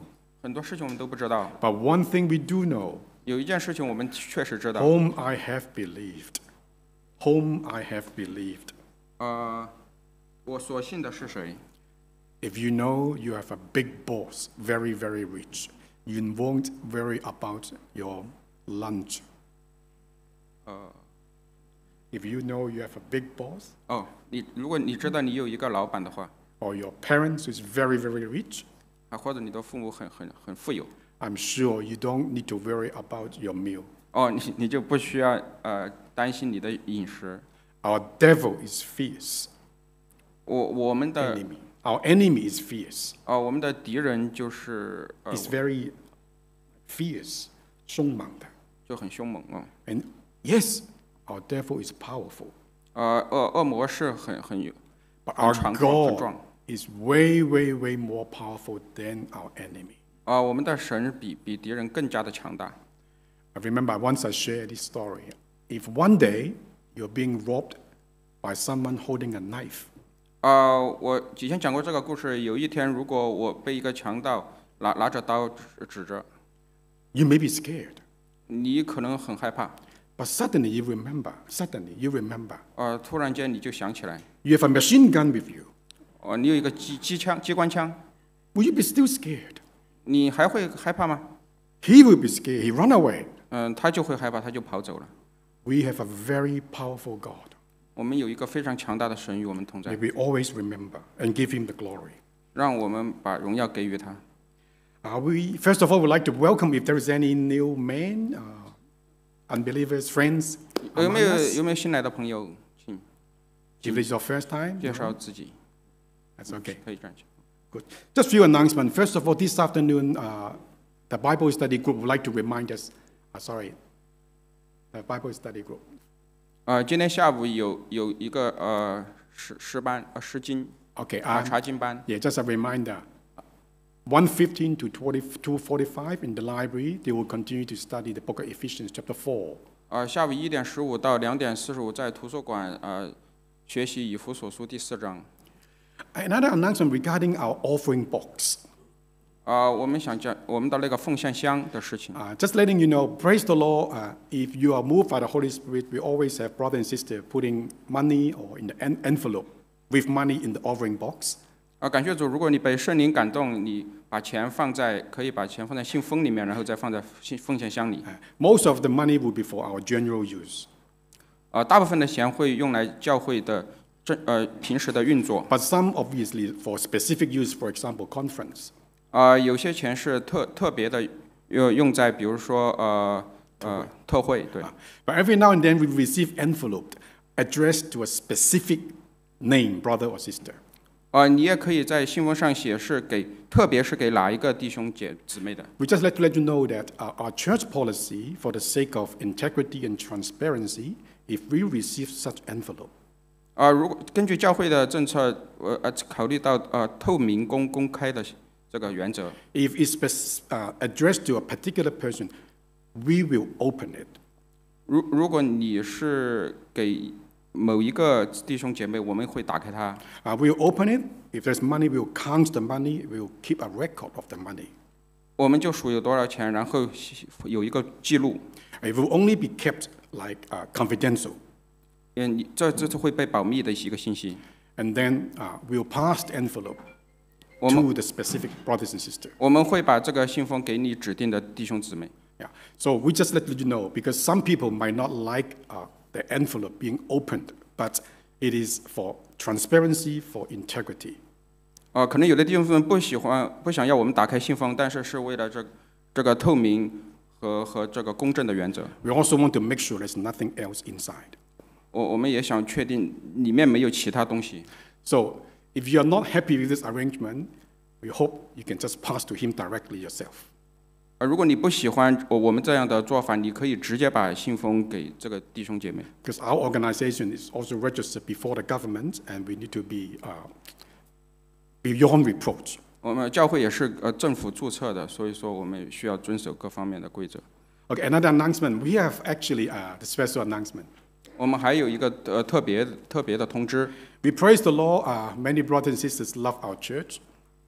很多事情我们都不知道， but one thing we do know 有一件事情我们确实知道。 whom I have believed. Whom I have believed. 呃，我所信的是谁？ If you know you have a big boss, very, very rich, you won't worry about your lunch. If you know you have a big boss, 哦，你如果你知道你有一个老板的话， or your parents is very, very rich, 啊，或者你的父母很很很富有， I'm sure you don't need to worry about your meal. 哦，你你就不需要呃 担心你的饮食。 Our devil is fierce 我我们的 enemy. Our enemy is fierce. 哦，我们的敌人就是呃 It's very fierce, 凶猛的.就很凶猛啊。 And yes, our devil is powerful, 呃，恶恶魔是很很有 but 很 our 强壮很 God 壮。 is way, way, way more powerful than our enemy. 啊，我们的神比比敌人更加的强大。 I remember once I shared this story. If one day you're being robbed by someone holding a knife, 啊，我以前讲过这个故事。有一天，如果我被一个强盗拿拿着刀指指着， you may be scared, 你可能很害怕。 but suddenly you remember, suddenly you remember, 呃，突然间你就想起来， you have a machine gun with you. 哦，你有一个机机枪、机关枪， Will you be still scared? 你还会害怕吗？ He will be scared. He run away. 嗯，他就会害怕，他就跑走了。 We have a very powerful God. 我们有一个非常强大的神与我们同 May 在， we always remember and give him the glory. 让我们把荣耀给予他。 Uh, we, first of all, would like to welcome if there is any new men, uh, unbelievers, friends. 有 among 没有 us. 有没有新来的朋友，请 If it's your first time, 介绍自己， that's okay. 可以站起。 Good. Just few announcements. First of all, this afternoon, uh, the Bible study group would like to remind us. Uh, sorry, the Bible study group. 呃，今天下午有有一个呃诗诗班呃诗经 Okay. 啊 Um, 查经班， yeah, just a reminder. 115 to 20, 245 in the library, they will continue to study the book of Ephesians, chapter 4. 呃，下午一点十五到两点四十五在图书馆呃学习以弗所书第四章。 Another announcement regarding our offering box. 啊、我们想讲我们的那个奉献箱的事情。 Uh, just letting you know, praise the Lord. Uh, if you are moved by the Holy Spirit, we always have brother and sister putting money or in the en- envelope with money in the offering box. 啊、感谢主，如果你被圣灵感动，你把钱放在可以把钱放在信封里面，然后再放在信奉献箱里。 Uh, most of the money will be for our general use. 啊、大部分的钱会用来教会的正呃平时的运作， But some obviously for specific use, for example, conference. 啊、有些钱是特特别的，用用在比如说呃呃特惠，对。But every now and then we receive envelope addressed to a specific name, brother or sister. 啊、你也可以在信封上写是给，特别是给哪一个弟兄姐姊妹的。We just like to let you know that uh, our church policy, for the sake of integrity and transparency, if we receive such envelope, 啊、如果根据教会的政策，呃呃，考虑到呃透明公公开的这个原则， if it's spec- uh, addressed to a particular person, we will open it. 如如果你是给某一个弟兄姐妹，我们会打开它， Uh, we'll open it. If there's money, we'll count the money. We'll keep a record of the money. 我们就数有多少钱，然后有一个记录。 It will only be kept like uh, confidential. 嗯，你这这是会被保密的一个信息。 And then uh, we'll pass the envelope 我们 to the specific brothers and sisters. 我们会把这个信封给你指定的弟兄姊妹。 Yeah. So we just let you know because some people might not like uh, the envelope being opened, but it is for transparency, for integrity. 啊、可能有的弟兄姊妹不喜欢、不想要我们打开信封，但是是为了这这个透明和和这个公正的原则。 We also want to make sure there's nothing else inside. 我我们也想确定里面没有其他东西。 So if you're not happy with this arrangement, we hope you can just pass to him directly yourself. 呃，如果你不喜欢我我们这样的做法，你可以直接把信封给这个弟兄姐妹。 Because our organization is also registered before the government, and we need to be uh, beyond reproach. 我们教会也是呃政府注册的，所以说我们也需要遵守各方面的规则。 Okay, another announcement. We have actually uh, the special announcement. 我们还有一个呃特别特别的通知，We praise the Lord. Uh, many brothers and sisters love our church.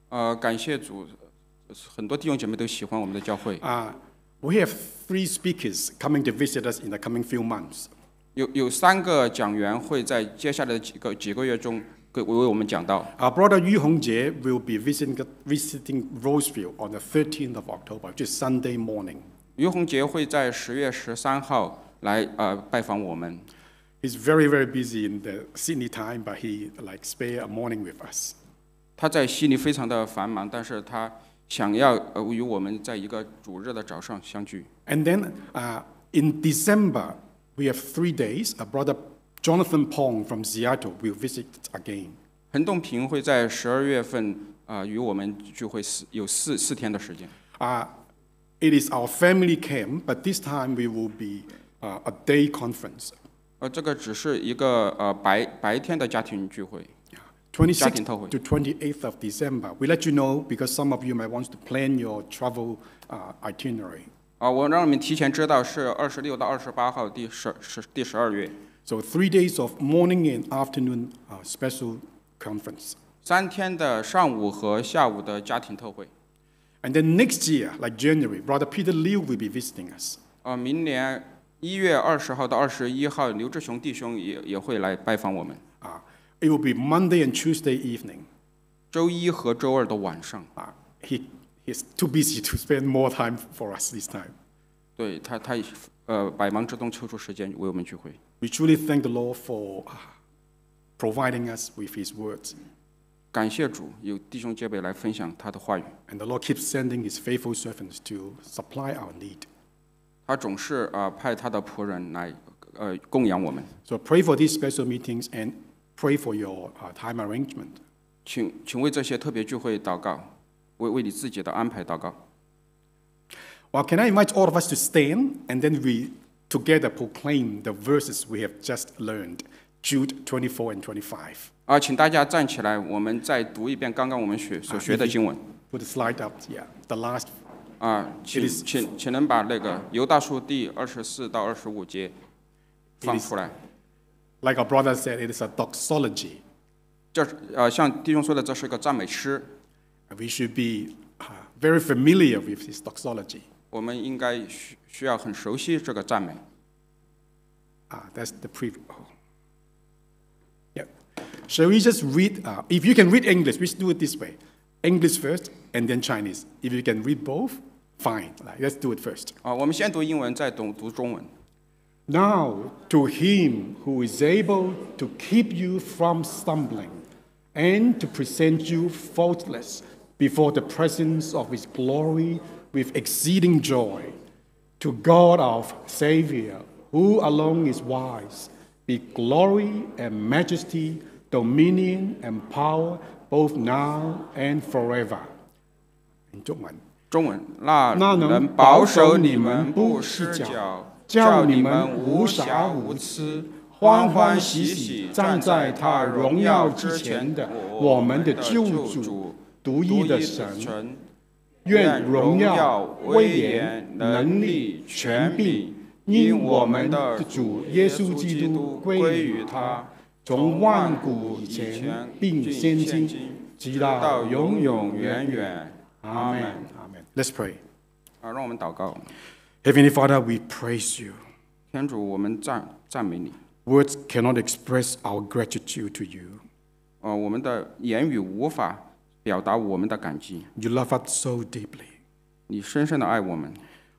呃，感谢主，很多弟兄姐妹都喜欢我们的教会。Uh, we have three speakers coming to visit us in the coming few months. 有有三个讲员会在接下来的几个几个月中给为我们讲道。Our brother Yu Hongjie will be visiting, visiting Roseville on the 13th of October, which is Sunday morning. 于洪杰会在十月十三号来呃拜访我们。 He's very, very busy in the Sydney time, but he like spare a morning with us. 他在悉尼非常的繁忙，但是他想要呃与我们在一个主日的早上相聚。 And then uh, in December, we have three days. A brother Jonathan Pong from Seattle will visit again. 彭栋平会在十二月份啊、呃与我们聚会四有四四天的时间。 Uh, it is our family camp, but this time we will be uh, a day conference. 呃，这个只是一个呃白白天的家庭聚会。 26th 特会。 to 28th of December. We let you know because some of you might want to plan your travel uh, itinerary. 啊、我让你们提前知道是二十六到二十八号第十十第十二月， So three days of morning and afternoon uh, special conference. 三天的上午和下午的家庭特会。 And then next year, like January, Brother Peter Liu will be visiting us. 啊，明年 一月二十号到二十一号，刘志雄弟兄也也会来拜访我们。 Uh, it will be Monday and Tuesday evening. 周一和周二的晚上， Uh, he, he's too busy to spend more time for us this time. 对他他呃百忙之中抽出时间为我们聚会。 We truly thank the Lord for uh, providing us with his words. 感谢主，有弟兄姐妹来分享他的话语。 And the Lord keeps sending his faithful servants to supply our need. 他总是啊、呃派他的仆人来呃供养我们。So pray for these special meetings and pray for your uh, time arrangement. 请请为这些特别聚会祷告，为为你自己的安排祷告。Well, can I invite all of us to stand and then we together proclaim the verses we have just learned, Jude 24 and 25. 啊，请大家站起来，我们再读一遍刚刚我们学所学的经文。Put the slide up, yeah, the last. 啊，请 It is- 请请能把那个犹大书第二十四到二十五节放 is- 出来。 Like our brother said, it is a doxology. 这是呃，像弟兄说的，这是个赞美诗， And we should be uh, very familiar with this doxology. 我们应该需需要很熟悉这个赞美。 Ah, that's the preview. Oh. Yeah. Shall we just read? Uh, if you can read English, we should do it this way English first and then Chinese. If you can read both, fine. Like, let's do it first. 啊，我们先读英文，再读读中文。 Now, to him who is able to keep you from stumbling and to present you faultless before the presence of his glory with exceeding joy. To God our Savior, who alone is wise, be glory and majesty, dominion and power, both now and forever. 中文。 中文，那那能保守你们不失脚，叫你们无暇无疵，欢欢喜喜站在他荣耀之前的我们的救主，独一的神。愿荣耀、威严、能力、权柄，因我们的主耶稣基督归于他，从万古以前并现今，直到永永远远。阿门。Let's pray. 啊，让我们祷告， Heavenly Father, we praise you. 天主，我们赞赞美你。 Words cannot express our gratitude to you. 呃，我们的言语无法表达我们的感激。 You love us so deeply. 你深深的爱我们，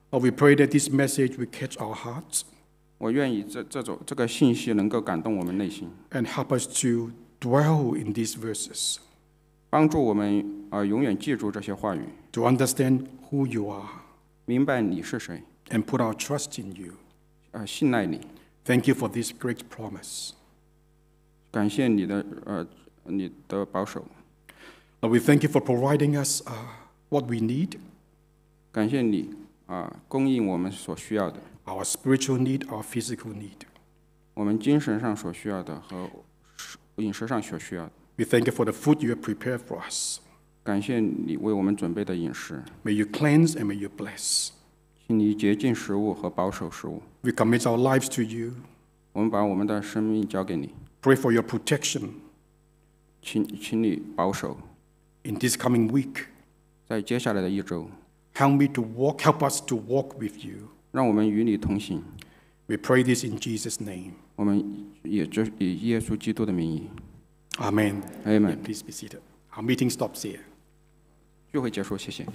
Lord, we pray that this message will catch our hearts 我愿意这这种这个信息能够感动我们内心， and help us to dwell in these verses, 帮助我们呃永远记住这些话语， to understand who you are 明白你是谁， and put our trust in you. 呃，信赖你。 Thank you for this great promise. 感谢你的呃你的保守， Lord, we thank you for providing us uh, what we need 感谢你啊、供应我们所需要的， our spiritual need, our physical need. 我们精神上所需要的和食饮食上所需要的。 We thank you for the food you have prepared for us. 感谢你为我们准备的饮食， May you cleanse and may you bless. 请你洁净食物和保守食物。 We commit our lives to you. 我们把我们的生命交给你， Pray for your protection 请请你保守， in this coming week. 在接下来的一周， Help me to walk, help us to walk with you. 让我们与你同行。 We pray this in Jesus' name. 我们也就以耶稣基督的名义， Amen. Amen Yeah, please be seated. Our meeting stops here. 聚会结束，谢谢。